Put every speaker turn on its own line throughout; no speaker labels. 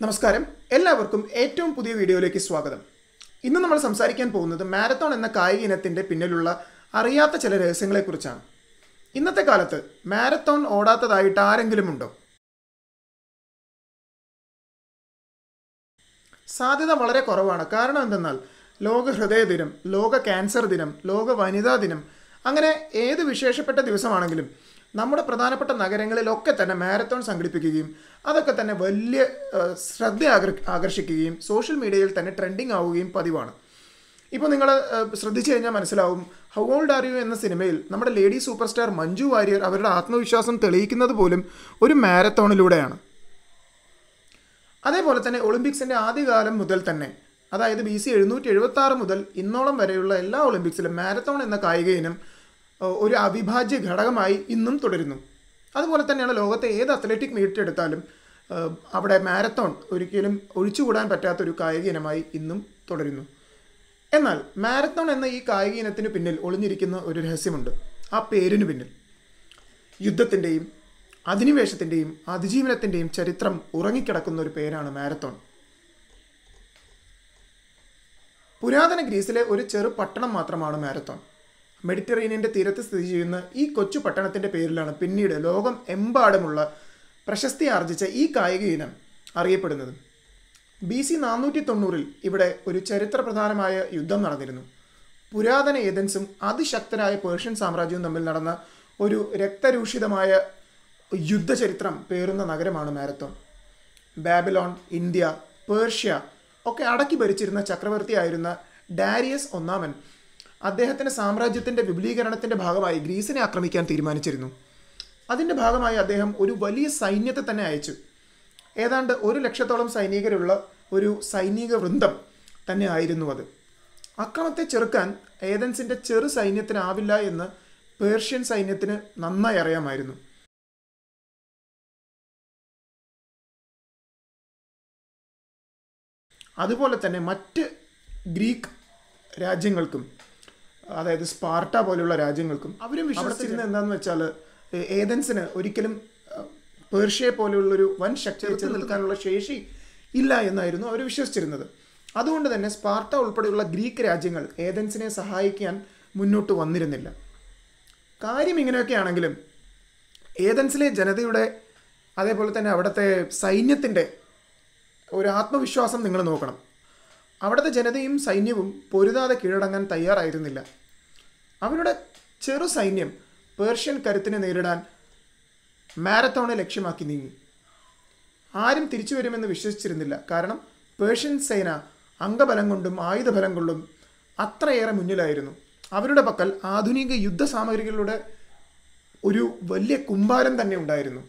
നമസ്കാരം. എല്ലാവർക്കും ഏറ്റവും പുതിയ വീഡിയോയിലേക്ക് സ്വാഗതം. ഇന്ന് നമ്മൾ സംസാരിക്കാൻ പോകുന്നത് മാരത്തോൺ എന്ന കായിക ഇനത്തിന്റെ പിന്നിലുള്ള അറിയാത്ത ചില രഹസ്യങ്ങളെക്കുറിച്ചാണ്. ഇന്നത്തെ കാലത്ത് മാരത്തോൺ ഓടാത്തതായിട്ട് ആരെങ്കിലും ഉണ്ടോ? സാധ്യത വളരെ കുറവാണ്. കാരണം എന്തെന്നാൽ ലോക ഹൃദയ ദിനം ലോക ക്യാൻസർ ദിനം ലോക വനിതാ ദിനം അങ്ങനെ ഏത് വിശേഷപ്പെട്ട ദിവസമാണെങ്കിലും നമ്മുടെ പ്രധാനപ്പെട്ട നഗരങ്ങളിലൊക്കെ തന്നെ മാരത്തോൺ സംഘടിപ്പിക്കുകയും അതൊക്കെ തന്നെ വലിയ ശ്രദ്ധ ആകർഷിക്കുകയും സോഷ്യൽ മീഡിയയിൽ തന്നെ ട്രെൻഡിങ് ആവുകയും പതിവാണ്. ഇപ്പോൾ നിങ്ങൾ ശ്രദ്ധിച്ചു കഴിഞ്ഞാൽ മനസ്സിലാവും ഹൗ ഓൾഡ് ആർ യു എന്ന സിനിമയിൽ നമ്മുടെ lady super star Manju Warrier അവരുടെ ആത്മവിശ്വാസം തെളിയിക്കുന്നത് പോലും ഒരു മാരത്തോണിലൂടെയാണ് അതേപോലെ തന്നെ ഒളിമ്പിക്സിന്റെ ആദ്യകാലം മുതൽ തന്നെ അതായത് ബി സി എഴുന്നൂറ്റി എഴുപത്തി ആറ് മുതൽ ഇന്നോളം വരെയുള്ള എല്ലാ ഒളിമ്പിക്സിലും മാരത്തോൺ എന്ന കായിക ഇനം ഒരു അവിഭാജ്യ ഘടകമായി ഇന്നും തുടരുന്നു. അതുപോലെ തന്നെയാണ് ലോകത്തെ ഏത് അത്ലറ്റിക് മീറ്റ് എടുത്താലും അവിടെ മാരത്തോൺ ഒരിക്കലും ഒഴിച്ചുകൂടാൻ പറ്റാത്ത ഒരു കായിക ഇനമായി ഇന്നും തുടരുന്നു. എന്നാൽ മാരത്തോൺ എന്ന ഈ കായിക ഇനത്തിന് പിന്നിൽ ഒളിഞ്ഞിരിക്കുന്ന ഒരു രഹസ്യമുണ്ട്. ആ പേരിന് പിന്നിൽ. യുദ്ധത്തിന്റെയും അധിനിവേശത്തിന്റെയും അതിജീവനത്തിന്റെയും ചരിത്രം ഉറങ്ങിക്കിടക്കുന്ന ഒരു പേരാണ് മാരത്തോൺ പുരാതന ഗ്രീസിലെ ഒരു ചെറു പട്ടണം മാത്രമാണ് മാരത്തോൺ മെഡിറ്ററേനിയന്റെ തീരത്ത് സ്ഥിതി ചെയ്യുന്ന ഈ കൊച്ചു പട്ടണത്തിന്റെ പേരിലാണ് പിന്നീട് ലോകം എമ്പാടുമുള്ള പ്രശസ്തി ആർജിച്ച ഈ കായിക ഇനം അറിയപ്പെടുന്നത്. ബി സി നാനൂറ്റി തൊണ്ണൂറിൽ ഇവിടെ ഒരു ചരിത്രപ്രധാനമായ യുദ്ധം നടന്നിരുന്നു. പുരാതന ഏതൻസും അതിശക്തരായ പേർഷ്യൻ സാമ്രാജ്യവും തമ്മിൽ നടന്ന ഒരു രക്തരൂഷിതമായ യുദ്ധചരിത്രം പേറുന്ന നഗരമാണ് മാരത്തോൺ. ബാബിലോൺ ഇന്ത്യ പേർഷ്യ ഒക്കെ അടക്കി ഭരിച്ചിരുന്ന ചക്രവർത്തിയായിരുന്ന ഡാരിയസ് ഒന്നാമൻ അദ്ദേഹത്തിന്റെ സാമ്രാജ്യത്തിന്റെ വിപുലീകരണത്തിന്റെ ഭാഗമായി ഗ്രീസിനെ ആക്രമിക്കാൻ തീരുമാനിച്ചിരുന്നു. അതിന്റെ ഭാഗമായി അദ്ദേഹം ഒരു വലിയ സൈന്യത്തെ തന്നെ അയച്ചു. ഏതാണ്ട് ഒരു ലക്ഷത്തോളം സൈനികരുള്ള ഒരു സൈനിക വൃന്ദം തന്നെ ആയിരുന്നു അത്. അക്രമത്തെ ചെറുക്കാൻ ഏതൻസിന്റെ ചെറു സൈന്യത്തിനാവില്ല എന്ന് പേർഷ്യൻ സൈന്യത്തിന് നന്നായി അറിയാമായിരുന്നു. അതുപോലെ തന്നെ മറ്റ് ഗ്രീക്ക് രാജ്യങ്ങൾക്കും അതായത് സ്പാർട്ട പോലെയുള്ള രാജ്യങ്ങൾക്കും അവരും വിശ്വസിച്ചിരുന്നത് എന്താണെന്ന് വെച്ചാൽ ഏതൻസിന് ഒരിക്കലും പേർഷ്യയെ പോലെയുള്ളൊരു വൻ ശക്തി ചെറുത്ത് നിൽക്കാനുള്ള ശേഷി ഇല്ല എന്നായിരുന്നു അവർ വിശ്വസിച്ചിരുന്നത്. അതുകൊണ്ട് തന്നെ സ്പാർട്ട ഉൾപ്പെടെയുള്ള ഗ്രീക്ക് രാജ്യങ്ങൾ ഏതൻസിനെ സഹായിക്കാൻ മുന്നോട്ട് വന്നിരുന്നില്ല. കാര്യം ഇങ്ങനെയൊക്കെ ആണെങ്കിലും ഏതൻസിലെ ജനതയുടെ അതേപോലെ തന്നെ അവിടുത്തെ സൈന്യത്തിന്റെ ഒരു ആത്മവിശ്വാസം നിങ്ങൾ നോക്കണം. അവിടുത്തെ ജനതയും സൈന്യവും പൊരുതാതെ കീഴടങ്ങാൻ തയ്യാറായിരുന്നില്ല. അവരുടെ ചെറു സൈന്യം പേർഷ്യൻ കരുത്തിനെ നേരിടാൻ മാരത്തോണെ ലക്ഷ്യമാക്കി നീങ്ങി. ആരും തിരിച്ചു വരുമെന്ന് വിശ്വസിച്ചിരുന്നില്ല. കാരണം പേർഷ്യൻ സേന അംഗബലം കൊണ്ടും ആയുധബലം കൊണ്ടും അത്രയേറെ മുന്നിലായിരുന്നു. അവരുടെ പക്കൽ ആധുനിക യുദ്ധ സാമഗ്രികളുടെ ഒരു വലിയ കുമ്പാരം തന്നെ ഉണ്ടായിരുന്നു.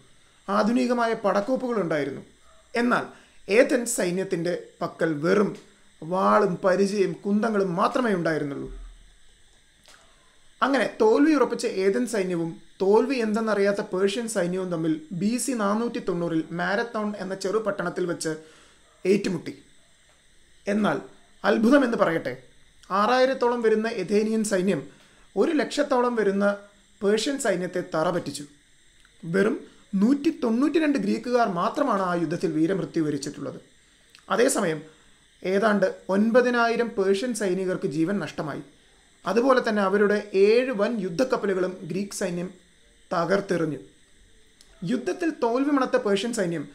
ആധുനികമായ പടക്കോപ്പുകൾ ഉണ്ടായിരുന്നു. എന്നാൽ ഏതൻസ് സൈന്യത്തിന്റെ പക്കൽ വെറും വാളും പരിചയം കുന്തങ്ങളും മാത്രമേ ഉണ്ടായിരുന്നുള്ളൂ. അങ്ങനെ തോൽവി ഉറപ്പിച്ച ഏതൻ സൈന്യവും തോൽവി എന്തെന്നറിയാത്ത പേർഷ്യൻ സൈന്യവും തമ്മിൽ ബി സി നാനൂറ്റി തൊണ്ണൂറിൽ മാരത്തോൺ എന്ന ചെറു പട്ടണത്തിൽ വെച്ച് ഏറ്റുമുട്ടി. എന്നാൽ അത്ഭുതം എന്ന് പറയട്ടെ ആറായിരത്തോളം വരുന്ന എഥേനിയൻ സൈന്യം ഒരു ലക്ഷത്തോളം വരുന്ന പേർഷ്യൻ സൈന്യത്തെ തറ പറ്റിച്ചു വെറും നൂറ്റി തൊണ്ണൂറ്റി രണ്ട് ഗ്രീക്കുകാർ മാത്രമാണ് ആ യുദ്ധത്തിൽ വീരമൃത്യു വരിച്ചിട്ടുള്ളത്. അതേസമയം ഏതാണ്ട് ഒൻപതിനായിരം പേർഷ്യൻ സൈനികർക്ക് ജീവൻ നഷ്ടമായി. അതുപോലെ തന്നെ അവരുടെ ഏഴ് വൻ യുദ്ധക്കപ്പലുകളും ഗ്രീക്ക് സൈന്യം തകർത്തെറിഞ്ഞു. യുദ്ധത്തിൽ തോൽവി മണത്ത പേർഷ്യൻ സൈന്യം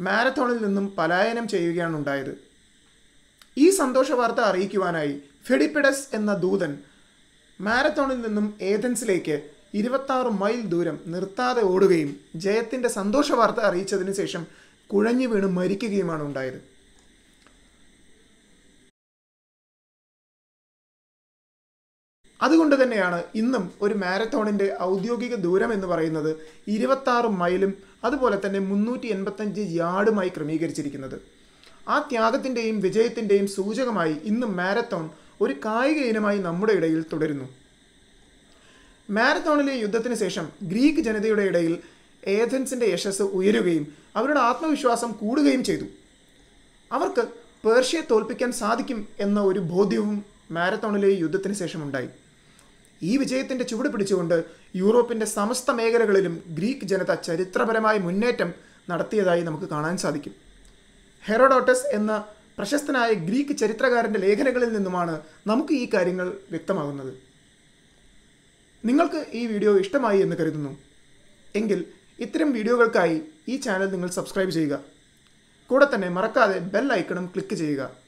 മാരത്തോണിൽ നിന്നും പലായനം ചെയ്യുകയാണ് ഉണ്ടായത്. ഈ സന്തോഷ വാർത്ത അറിയിക്കുവാനായി ഫെഡിപ്പിഡസ് എന്ന ദൂതൻ മാരത്തോണിൽ നിന്നും ഏഥൻസിലേക്ക് ഇരുപത്താറ് മൈൽ ദൂരം നിർത്താതെ ഓടുകയും ജയത്തിന്റെ സന്തോഷ വാർത്ത അറിയിച്ചതിന് ശേഷം കുഴഞ്ഞു വീണ് മരിക്കുകയുമാണ് ഉണ്ടായത്. അതുകൊണ്ട് തന്നെയാണ് ഇന്നും ഒരു മാരത്തോണിന്റെ ഔദ്യോഗിക ദൂരം എന്ന് പറയുന്നത് ഇരുപത്താറ് മൈലും അതുപോലെ തന്നെ മുന്നൂറ്റി എൺപത്തഞ്ച് യാർഡുമായി ക്രമീകരിച്ചിരിക്കുന്നത്. ആ ത്യാഗത്തിന്റെയും വിജയത്തിന്റെയും സൂചകമായി ഇന്നും മാരത്തോൺ ഒരു കായിക ഇനമായി നമ്മുടെ ഇടയിൽ തുടരുന്നു. മാരത്തോണിലെ യുദ്ധത്തിന് ശേഷം ഗ്രീക്ക് ജനതയുടെ ഇടയിൽ ഏഥൻസിന്റെ യശസ് ഉയരുകയും അവരുടെ ആത്മവിശ്വാസം കൂടുകയും ചെയ്തു. അവർക്ക് പേർഷ്യയെ തോൽപ്പിക്കാൻ സാധിക്കും എന്ന ഒരു ബോധ്യവും മാരത്തോണിലെ യുദ്ധത്തിന് ശേഷം ഉണ്ടായി ഈ വിജയത്തിന്റെ ചുവട് പിടിച്ചുകൊണ്ട് യൂറോപ്പിന്റെ സമസ്ത മേഖലകളിലും ഗ്രീക്ക് ജനത ചരിത്രപരമായ മുന്നേറ്റം നടത്തിയതായി നമുക്ക് കാണാൻ സാധിക്കും. ഹെറോഡോട്ടസ് എന്ന പ്രശസ്തനായ ഗ്രീക്ക് ചരിത്രകാരന്റെ ലേഖനങ്ങളിൽ നിന്നുമാണ് നമുക്ക് ഈ കാര്യങ്ങൾ വ്യക്തമാകുന്നത്. നിങ്ങൾക്ക് ഈ വീഡിയോ ഇഷ്ടമായി എന്ന് കരുതുന്നു. എങ്കിൽ ഇത്തരം വീഡിയോകൾക്കായി ഈ ചാനൽ നിങ്ങൾ സബ്സ്ക്രൈബ് ചെയ്യുക. കൂടെ തന്നെ മറക്കാതെ ബെൽ ഐക്കണും ക്ലിക്ക് ചെയ്യുക.